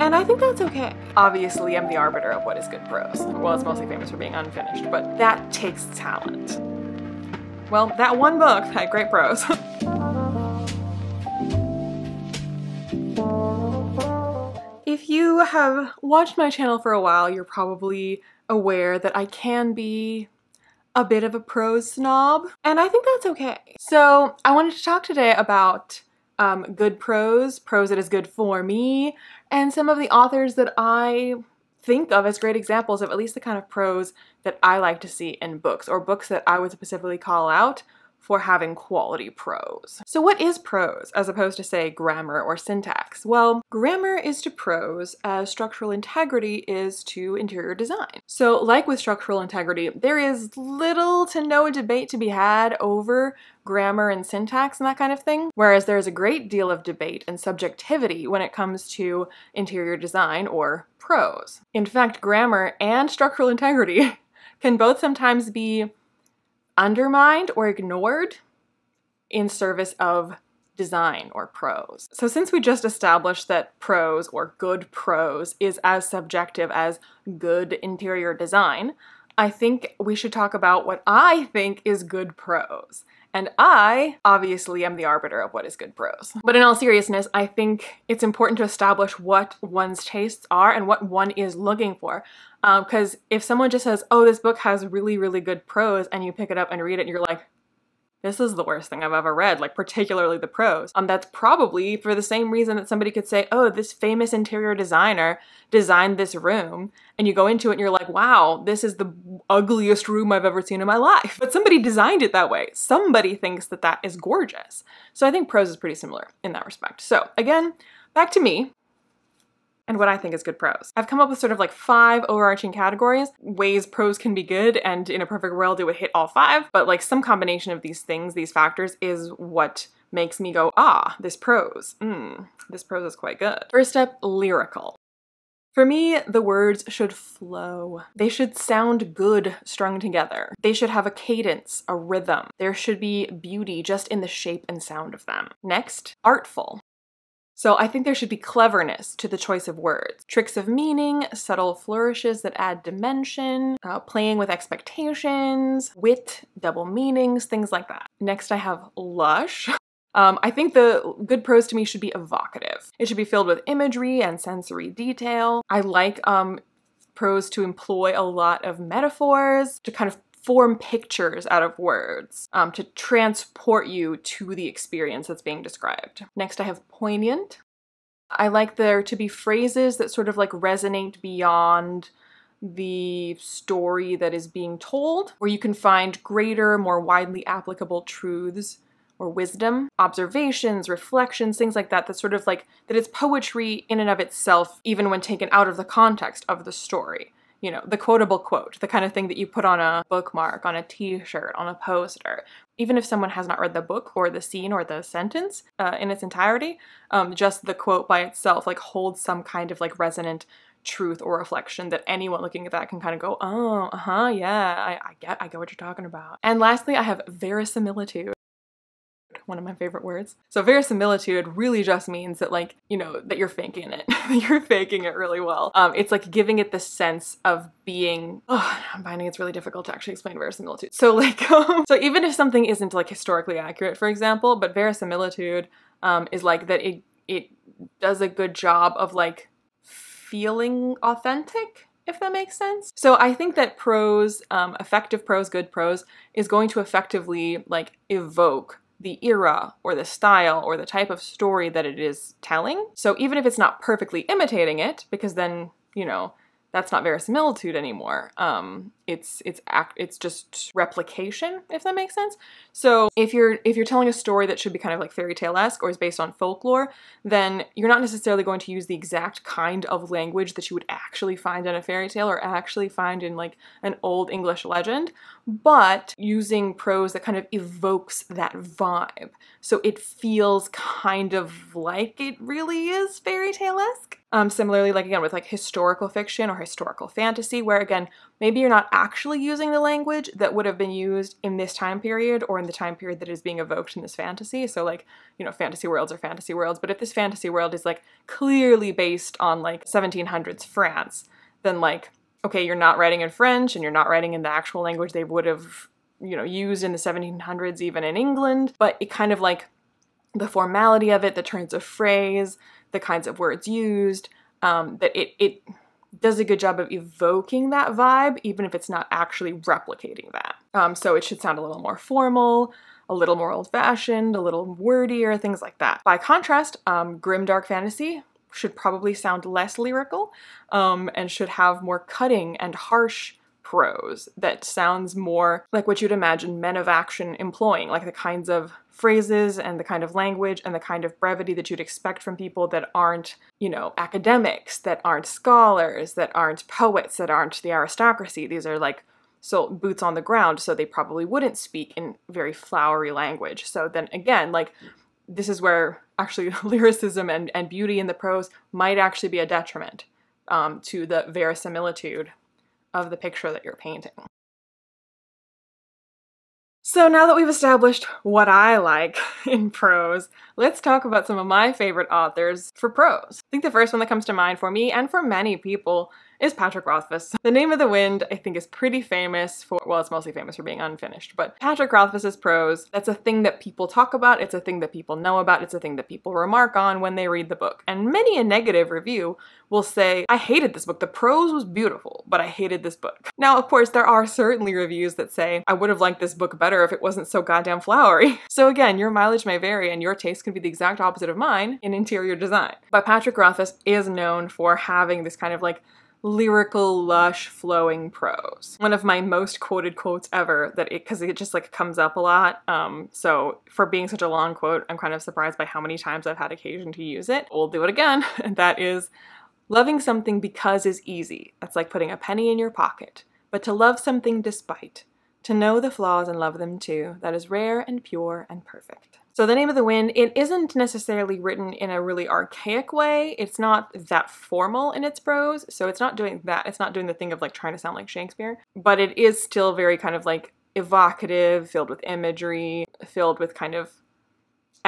And I think that's okay. Obviously, I'm the arbiter of what is good prose. Well, it's mostly famous for being unfinished, but that takes talent. Well, that one book had great prose. if you have watched my channel for a while, you're probably aware that I can be a bit of a prose snob, and I think that's okay. So I wanted to talk today about um, good prose, prose that is good for me, and some of the authors that I think of as great examples of at least the kind of prose that I like to see in books, or books that I would specifically call out for having quality prose. So what is prose as opposed to say grammar or syntax? Well, grammar is to prose as structural integrity is to interior design. So like with structural integrity, there is little to no debate to be had over grammar and syntax and that kind of thing, whereas there's a great deal of debate and subjectivity when it comes to interior design or prose. In fact, grammar and structural integrity can both sometimes be undermined or ignored in service of design or prose. So since we just established that prose or good prose is as subjective as good interior design, I think we should talk about what I think is good prose. And I, obviously, am the arbiter of what is good prose. But in all seriousness, I think it's important to establish what one's tastes are and what one is looking for. Because um, if someone just says, oh, this book has really, really good prose, and you pick it up and read it and you're like, this is the worst thing I've ever read, like particularly the prose. Um, that's probably for the same reason that somebody could say, oh, this famous interior designer designed this room, and you go into it and you're like, wow, this is the ugliest room I've ever seen in my life. But somebody designed it that way. Somebody thinks that that is gorgeous. So I think prose is pretty similar in that respect. So again, back to me and what I think is good prose. I've come up with sort of like five overarching categories, ways prose can be good, and in a perfect world it would hit all five, but like some combination of these things, these factors, is what makes me go, ah, this prose, mmm, this prose is quite good. First up, lyrical. For me, the words should flow. They should sound good strung together. They should have a cadence, a rhythm. There should be beauty just in the shape and sound of them. Next, artful. So I think there should be cleverness to the choice of words. Tricks of meaning, subtle flourishes that add dimension, uh, playing with expectations, wit, double meanings, things like that. Next I have lush. Um, I think the good prose to me should be evocative. It should be filled with imagery and sensory detail. I like um, prose to employ a lot of metaphors to kind of form pictures out of words um, to transport you to the experience that's being described. Next, I have poignant. I like there to be phrases that sort of like resonate beyond the story that is being told, where you can find greater, more widely applicable truths or wisdom, observations, reflections, things like that, that sort of like, that it's poetry in and of itself, even when taken out of the context of the story you know, the quotable quote, the kind of thing that you put on a bookmark, on a t-shirt, on a poster. Even if someone has not read the book or the scene or the sentence uh, in its entirety, um, just the quote by itself like holds some kind of like resonant truth or reflection that anyone looking at that can kind of go, oh, uh-huh, yeah, I, I get, I get what you're talking about. And lastly, I have verisimilitude one of my favorite words. So verisimilitude really just means that like, you know, that you're faking it. you're faking it really well. Um, it's like giving it the sense of being, oh, I'm finding it's really difficult to actually explain verisimilitude. So like, um, so even if something isn't like historically accurate, for example, but verisimilitude um, is like that it, it does a good job of like feeling authentic if that makes sense. So I think that prose, um, effective prose, good prose, is going to effectively like evoke the era or the style or the type of story that it is telling. So even if it's not perfectly imitating it, because then, you know, that's not verisimilitude anymore. Um, it's it's act it's just replication, if that makes sense. So if you're if you're telling a story that should be kind of like fairy tale-esque or is based on folklore, then you're not necessarily going to use the exact kind of language that you would actually find in a fairy tale or actually find in like an old English legend, but using prose that kind of evokes that vibe. So it feels kind of like it really is fairy tale-esque Um, similarly, like again, with like historical fiction or historical fantasy, where again, maybe you're not actually using the language that would have been used in this time period or in the time period that is being evoked in this fantasy. So, like, you know, fantasy worlds are fantasy worlds, but if this fantasy world is like clearly based on like 1700s France, then like, okay, you're not writing in French and you're not writing in the actual language they would have, you know, used in the 1700s, even in England, but it kind of like the formality of it, the turns of phrase, the kinds of words used, um, that it, it does a good job of evoking that vibe, even if it's not actually replicating that. Um, so it should sound a little more formal, a little more old fashioned, a little wordier, things like that. By contrast, um, grim dark fantasy should probably sound less lyrical um, and should have more cutting and harsh prose that sounds more like what you'd imagine men of action employing, like the kinds of phrases and the kind of language and the kind of brevity that you'd expect from people that aren't, you know, academics, that aren't scholars, that aren't poets, that aren't the aristocracy. These are like so boots on the ground, so they probably wouldn't speak in very flowery language. So then again, like this is where actually lyricism and, and beauty in the prose might actually be a detriment um, to the verisimilitude of the picture that you're painting. So now that we've established what I like in prose, let's talk about some of my favorite authors for prose. I think the first one that comes to mind for me and for many people is Patrick Rothfuss. The Name of the Wind, I think, is pretty famous for, well, it's mostly famous for being unfinished, but Patrick Rothfuss's prose, that's a thing that people talk about, it's a thing that people know about, it's a thing that people remark on when they read the book. And many a negative review will say, I hated this book, the prose was beautiful, but I hated this book. Now, of course, there are certainly reviews that say, I would have liked this book better if it wasn't so goddamn flowery. So again, your mileage may vary and your taste can be the exact opposite of mine in interior design. But Patrick Rothfuss is known for having this kind of like lyrical, lush, flowing prose. One of my most quoted quotes ever that it because it just like comes up a lot. Um, so for being such a long quote, I'm kind of surprised by how many times I've had occasion to use it. We'll do it again, and that is loving something because is easy. That's like putting a penny in your pocket. But to love something despite, to know the flaws and love them too, that is rare and pure and perfect. So the name of the wind, it isn't necessarily written in a really archaic way. It's not that formal in its prose, so it's not doing that. It's not doing the thing of like trying to sound like Shakespeare, but it is still very kind of like evocative, filled with imagery, filled with kind of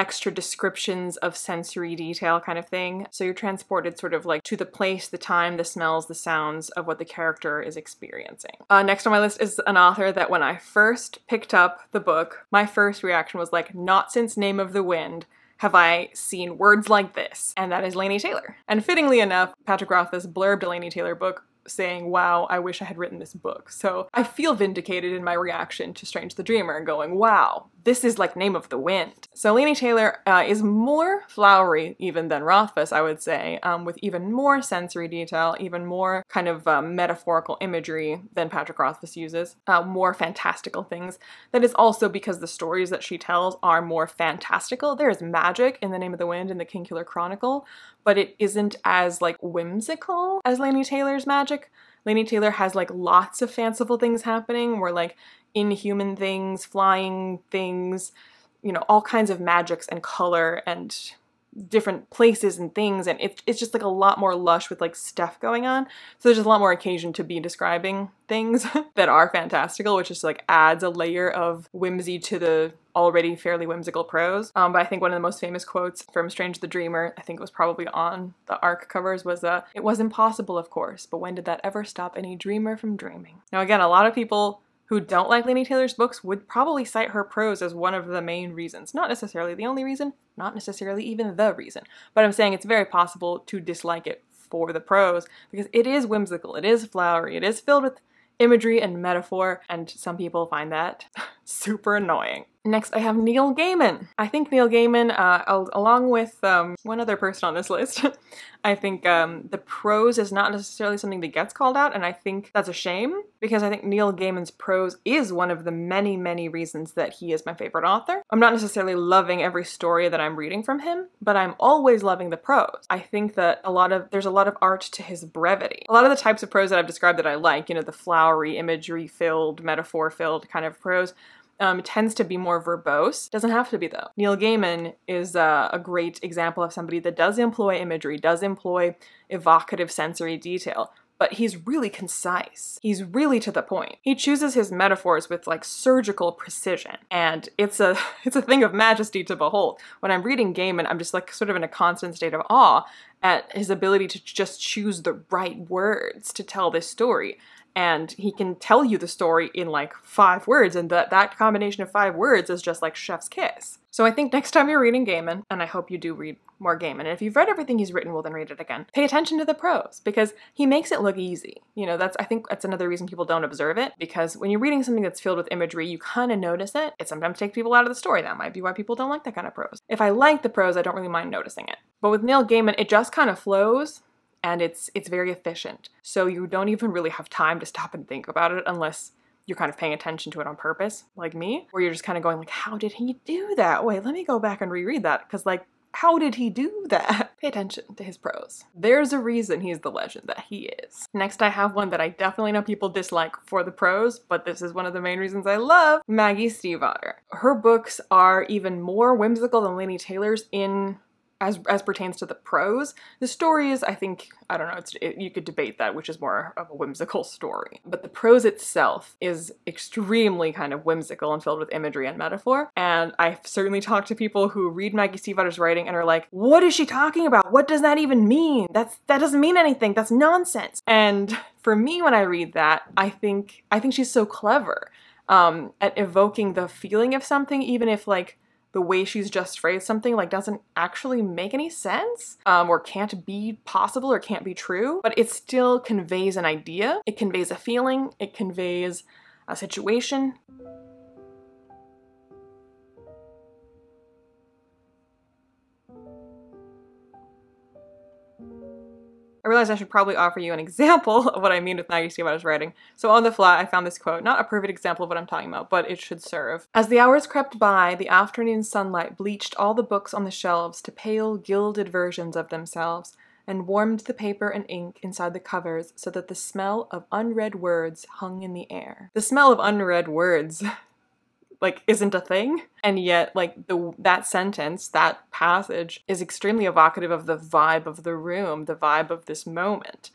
extra descriptions of sensory detail kind of thing. So you're transported sort of like to the place, the time, the smells, the sounds of what the character is experiencing. Uh, next on my list is an author that when I first picked up the book, my first reaction was like, not since Name of the Wind have I seen words like this, and that is Laini Taylor. And fittingly enough, Patrick Rothfuss blurbed a Laini Taylor book saying, wow, I wish I had written this book. So I feel vindicated in my reaction to Strange the Dreamer and going, wow, this is like Name of the Wind. So Laini Taylor uh, is more flowery even than Rothfuss, I would say, um, with even more sensory detail, even more kind of um, metaphorical imagery than Patrick Rothfuss uses, uh, more fantastical things. That is also because the stories that she tells are more fantastical. There is magic in The Name of the Wind in the Kingkiller Chronicle, but it isn't as like whimsical as Laini Taylor's magic. Laini Taylor has like lots of fanciful things happening where like inhuman things, flying things, you know, all kinds of magics and color and different places and things. And it, it's just like a lot more lush with like stuff going on. So there's just a lot more occasion to be describing things that are fantastical which just like adds a layer of whimsy to the already fairly whimsical prose. Um, but i think one of the most famous quotes from strange the dreamer i think it was probably on the arc covers was uh, it was impossible of course but when did that ever stop any dreamer from dreaming? Now again a lot of people who don't like Laini Taylor's books would probably cite her prose as one of the main reasons. Not necessarily the only reason, not necessarily even the reason, but I'm saying it's very possible to dislike it for the prose because it is whimsical, it is flowery, it is filled with imagery and metaphor, and some people find that super annoying. Next, I have Neil Gaiman. I think Neil Gaiman, uh, along with um, one other person on this list, I think um, the prose is not necessarily something that gets called out, and I think that's a shame because I think Neil Gaiman's prose is one of the many, many reasons that he is my favorite author. I'm not necessarily loving every story that I'm reading from him, but I'm always loving the prose. I think that a lot of there's a lot of art to his brevity. A lot of the types of prose that I've described that I like, you know, the flowery, imagery filled, metaphor filled kind of prose um, tends to be more verbose. Doesn't have to be though. Neil Gaiman is uh, a great example of somebody that does employ imagery, does employ evocative sensory detail, but he's really concise. He's really to the point. He chooses his metaphors with like surgical precision, and it's a it's a thing of majesty to behold. When I'm reading Gaiman, I'm just like sort of in a constant state of awe at his ability to just choose the right words to tell this story and he can tell you the story in like five words and that that combination of five words is just like chef's kiss. So i think next time you're reading gaiman and i hope you do read more gaiman and if you've read everything he's written well then read it again pay attention to the prose because he makes it look easy. You know that's i think that's another reason people don't observe it because when you're reading something that's filled with imagery you kind of notice it. It sometimes takes people out of the story. That might be why people don't like that kind of prose. If i like the prose i don't really mind noticing it. But with neil gaiman it just kind of flows and it's it's very efficient. So you don't even really have time to stop and think about it unless you're kind of paying attention to it on purpose, like me, or you're just kind of going like, how did he do that? Wait, let me go back and reread that because like how did he do that? Pay attention to his prose. There's a reason he's the legend that he is. Next, I have one that I definitely know people dislike for the prose, but this is one of the main reasons I love Maggie Stiefvater. Her books are even more whimsical than Laini Taylor's in as as pertains to the prose, the stories, I think, I don't know, it's, it, you could debate that, which is more of a whimsical story. But the prose itself is extremely kind of whimsical and filled with imagery and metaphor. And I've certainly talked to people who read Maggie Stiefvater's writing and are like, what is she talking about? What does that even mean? That's that doesn't mean anything. That's nonsense. And for me, when I read that, I think I think she's so clever um, at evoking the feeling of something, even if like the way she's just phrased something like doesn't actually make any sense um, or can't be possible or can't be true, but it still conveys an idea. It conveys a feeling, it conveys a situation. Realized I should probably offer you an example of what I mean with Maggie Stiefvater's writing. So on the fly, I found this quote, not a perfect example of what I'm talking about, but it should serve. As the hours crept by, the afternoon sunlight bleached all the books on the shelves to pale, gilded versions of themselves, and warmed the paper and ink inside the covers so that the smell of unread words hung in the air. The smell of unread words like isn't a thing. And yet like the that sentence that passage is extremely evocative of the vibe of the room the vibe of this moment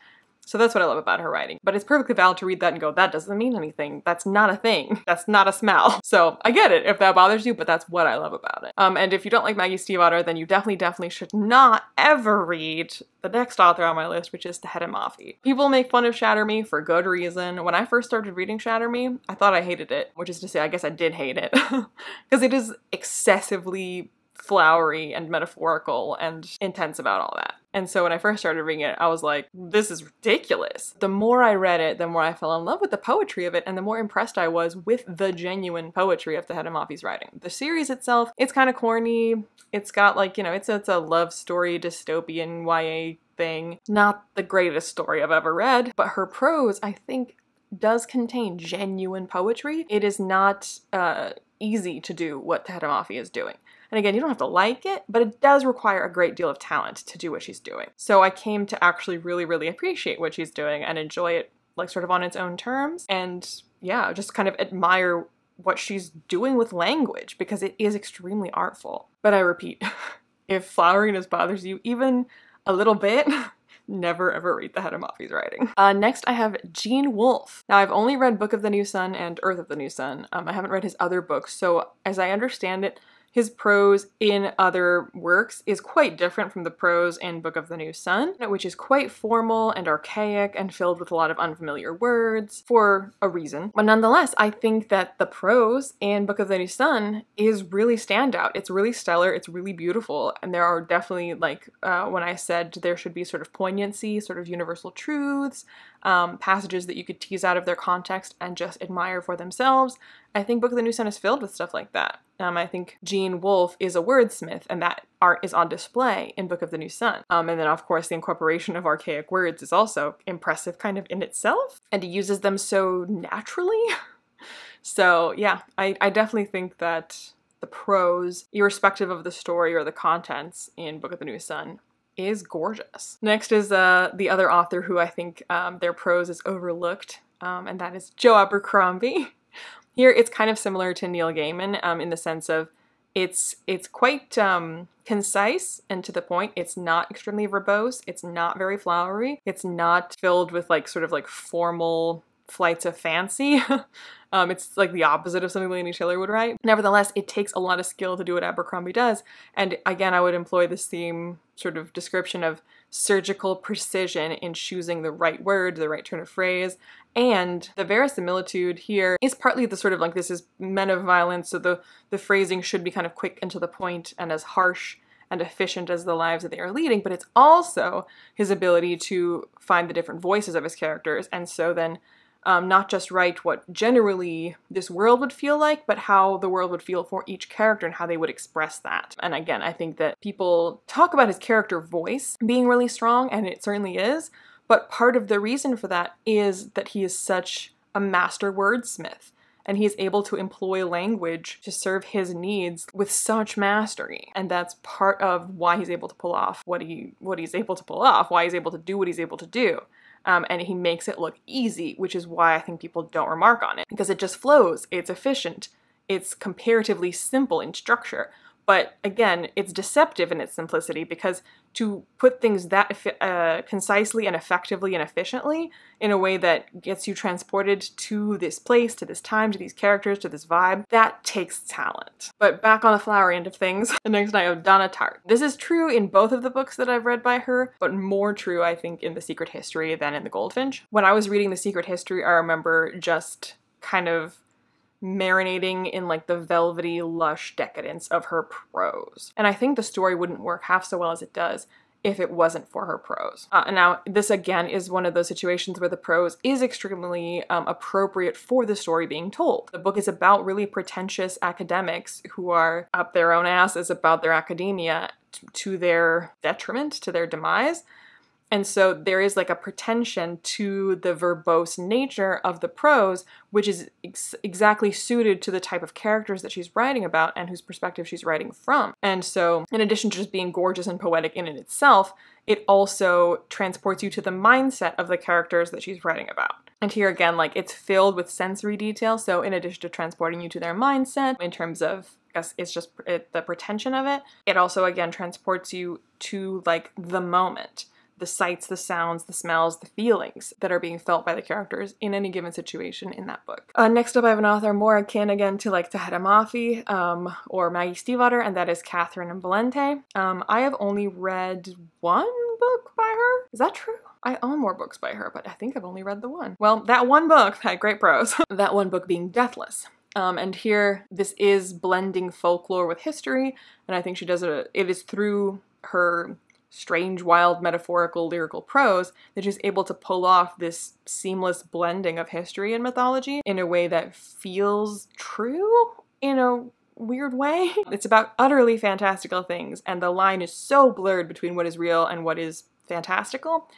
so that's what I love about her writing. But it's perfectly valid to read that and go, that doesn't mean anything. That's not a thing. That's not a smell. So I get it if that bothers you, but that's what I love about it. Um, and if you don't like Maggie Stiefvater, then you definitely, definitely should not ever read the next author on my list, which is Tahereh Mafi. People make fun of Shatter Me for good reason. When I first started reading Shatter Me, I thought I hated it, which is to say, I guess I did hate it. Because it is excessively flowery and metaphorical and intense about all that. And so when I first started reading it, I was like, this is ridiculous. The more I read it, the more I fell in love with the poetry of it, and the more impressed I was with the genuine poetry of Tahereh Mafi's writing. The series itself, it's kind of corny. It's got like, you know, it's, it's a love story dystopian YA thing. Not the greatest story I've ever read, but her prose, I think, does contain genuine poetry. It is not uh, easy to do what Tahereh Mafi is doing. And again, you don't have to like it, but it does require a great deal of talent to do what she's doing. So I came to actually really, really appreciate what she's doing and enjoy it like sort of on its own terms. And yeah, just kind of admire what she's doing with language because it is extremely artful. But I repeat, if floweriness bothers you even a little bit, never ever read the Tahereh Mafi's writing. Uh, next, I have Gene Wolfe. Now, I've only read Book of the New Sun and Urth of the New Sun. Um, I haven't read his other books, so as I understand it, his prose in other works is quite different from the prose in Book of the New Sun, which is quite formal and archaic and filled with a lot of unfamiliar words for a reason. But nonetheless, I think that the prose in Book of the New Sun is really standout. It's really stellar, it's really beautiful, and there are definitely, like uh, when I said there should be sort of poignancy, sort of universal truths, um, passages that you could tease out of their context and just admire for themselves. I think Book of the New Sun is filled with stuff like that. Um, I think Gene Wolfe is a wordsmith, and that art is on display in Book of the New Sun. Um, and then, of course, the incorporation of archaic words is also impressive, kind of in itself, and he uses them so naturally. so, yeah, I, I definitely think that the prose, irrespective of the story or the contents in Book of the New Sun, is gorgeous. Next is uh, the other author who I think um, their prose is overlooked, um, and that is Joe Abercrombie. Here, it's kind of similar to Neil Gaiman um, in the sense of it's it's quite um, concise and to the point. It's not extremely verbose. It's not very flowery. It's not filled with like sort of like formal flights of fancy. um, it's like the opposite of something Laini Taylor would write. Nevertheless, it takes a lot of skill to do what Abercrombie does. And again, I would employ the same sort of description of surgical precision in choosing the right word, the right turn of phrase, and the verisimilitude here is partly the sort of like this is men of violence, so the, the phrasing should be kind of quick and to the point and as harsh and efficient as the lives that they are leading, but it's also his ability to find the different voices of his characters, and so then um, not just write what generally this world would feel like, but how the world would feel for each character and how they would express that. And again, I think that people talk about his character voice being really strong, and it certainly is, but part of the reason for that is that he is such a master wordsmith and he's able to employ language to serve his needs with such mastery and that's part of why he's able to pull off what he what he's able to pull off why he's able to do what he's able to do um, and he makes it look easy which is why i think people don't remark on it because it just flows it's efficient it's comparatively simple in structure. But again, it's deceptive in its simplicity because to put things that uh, concisely and effectively and efficiently in a way that gets you transported to this place, to this time, to these characters, to this vibe, that takes talent. But back on the flowery end of things, the next I have Donna Tartt. This is true in both of the books that I've read by her, but more true, I think, in The Secret History than in The Goldfinch. When I was reading The Secret History, I remember just kind of marinating in like the velvety, lush decadence of her prose. And I think the story wouldn't work half so well as it does if it wasn't for her prose. Uh, now, this again is one of those situations where the prose is extremely um, appropriate for the story being told. The book is about really pretentious academics who are up their own asses about their academia to their detriment, to their demise. And so there is like a pretension to the verbose nature of the prose, which is ex- exactly suited to the type of characters that she's writing about and whose perspective she's writing from. And so, in addition to just being gorgeous and poetic in and itself, it also transports you to the mindset of the characters that she's writing about. And here again, like it's filled with sensory detail. So, in addition to transporting you to their mindset in terms of it's just it, the pretension of it, it also again transports you to like the moment the sights, the sounds, the smells, the feelings that are being felt by the characters in any given situation in that book. Uh, next up, I have an author more akin again to like Tahereh Mafi um, or Maggie Stiefvater, and that is Catherynne Valente. Um, I have only read one book by her. Is that true? I own more books by her, but I think I've only read the one. Well, that one book had great prose. that one book being Deathless. Um, and here, this is blending folklore with history, and I think she does it. It is through her strange, wild, metaphorical, lyrical prose that she's able to pull off this seamless blending of history and mythology in a way that feels true in a weird way. It's about utterly fantastical things, and the line is so blurred between what is real and what is fantastical,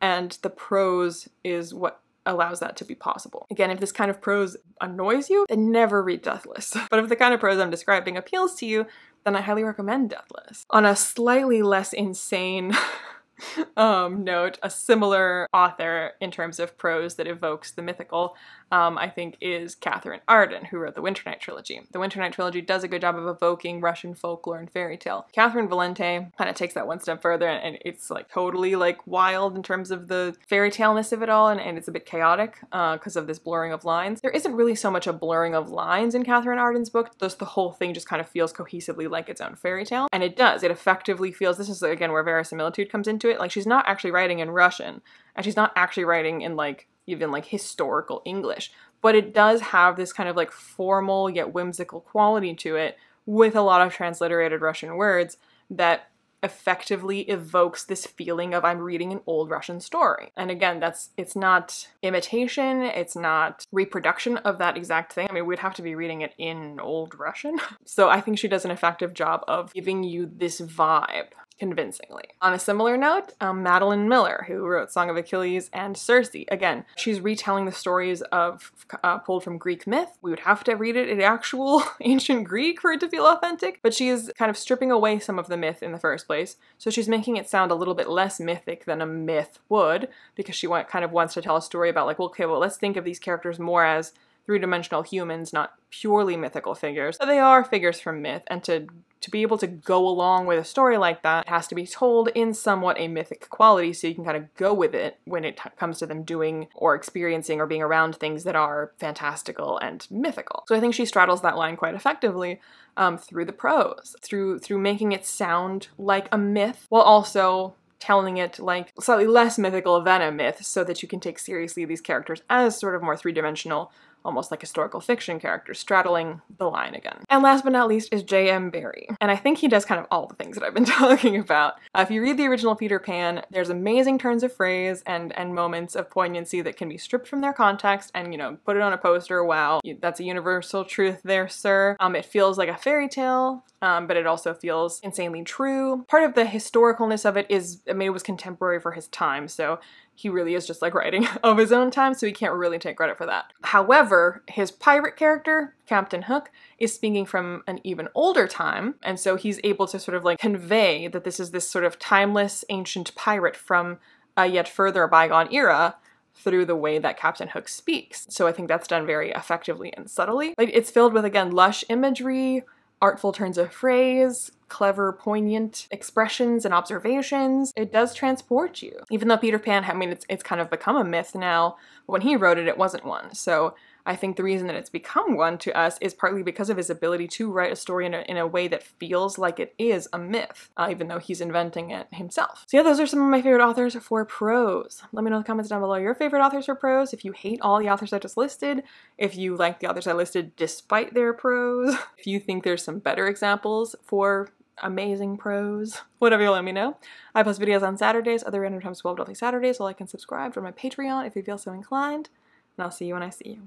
and the prose is what allows that to be possible. Again, if this kind of prose annoys you, then never read Deathless. But if the kind of prose I'm describing appeals to you, then I highly recommend Deathless. On a slightly less insane um, note, a similar author in terms of prose that evokes the mythical um, I think, is Katherine Arden, who wrote the Winter Night trilogy. The Winter Night trilogy does a good job of evoking Russian folklore and fairy tale. Catherynne Valente kind of takes that one step further, and, and, it's like totally like wild in terms of the fairy taleness of it all, and, and it's a bit chaotic because uh, of this blurring of lines. There isn't really so much a blurring of lines in Katherine Arden's book, just the whole thing just kind of feels cohesively like its own fairy tale, and it does. It effectively feels, this is again where verisimilitude comes into it, like she's not actually writing in Russian, and she's not actually writing in like even like historical English. But it does have this kind of like formal yet whimsical quality to it with a lot of transliterated Russian words that effectively evokes this feeling of I'm reading an old Russian story. And again, that's it's not imitation, it's not reproduction of that exact thing. I mean, we'd have to be reading it in old Russian. so I think she does an effective job of giving you this vibe convincingly. On a similar note, um, Madeline Miller, who wrote Song of Achilles and Circe. Again, she's retelling the stories of uh, pulled from Greek myth. We would have to read it in actual ancient Greek for it to feel authentic, but she is kind of stripping away some of the myth in the first place. So she's making it sound a little bit less mythic than a myth would, because she want, kind of wants to tell a story about like, well, okay, well, let's think of these characters more as three-dimensional humans, not purely mythical figures. But they are figures from myth, and to to be able to go along with a story like that, it has to be told in somewhat a mythic quality so you can kind of go with it when it comes to them doing or experiencing or being around things that are fantastical and mythical. So I think she straddles that line quite effectively um, through the prose, through through making it sound like a myth while also telling it like slightly less mythical than a myth so that you can take seriously these characters as sort of more three-dimensional almost like historical fiction characters, straddling the line again. And last but not least is J.M. Barrie. And I think he does kind of all the things that I've been talking about. Uh, if you read the original Peter Pan, there's amazing turns of phrase and, and moments of poignancy that can be stripped from their context and, you know, put it on a poster. Wow, that's a universal truth there, sir. Um, it feels like a fairy tale, um, but it also feels insanely true. Part of the historicalness of it is, I mean, it was contemporary for his time, so he really is just like writing of his own time, so he can't really take credit for that. However, his pirate character, Captain Hook, is speaking from an even older time, and so he's able to sort of like convey that this is this sort of timeless ancient pirate from a yet further bygone era through the way that Captain Hook speaks. So I think that's done very effectively and subtly. Like it's filled with again lush imagery, artful turns of phrase, clever, poignant expressions and observations. It does transport you. Even though Peter Pan, I mean, it's, it's kind of become a myth now. When he wrote it, it wasn't one. So I think the reason that it's become one to us is partly because of his ability to write a story in a, in a way that feels like it is a myth, uh, even though he's inventing it himself. So yeah, those are some of my favorite authors for prose. Let me know in the comments down below your favorite authors for prose, if you hate all the authors I just listed, if you like the authors I listed despite their prose, if you think there's some better examples for amazing prose, whatever you let me know. I post videos on Saturdays, other random times 12 Saturdays, so like and subscribe for my Patreon if you feel so inclined, and I'll see you when I see you.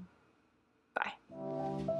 Thank you.